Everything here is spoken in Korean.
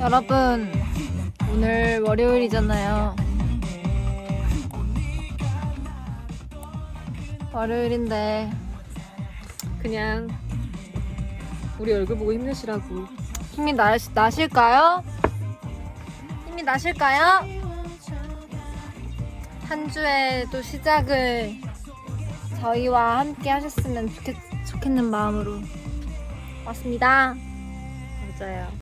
여러분, 오늘 월요일이잖아요. 월요일인데 그냥 우리 얼굴 보고 힘내시라고. 힘이 나, 나실까요? 힘이 나실까요? 한 주의 또 시작을 저희와 함께 하셨으면 좋겠, 좋겠는 마음으로 왔습니다. 맞아요.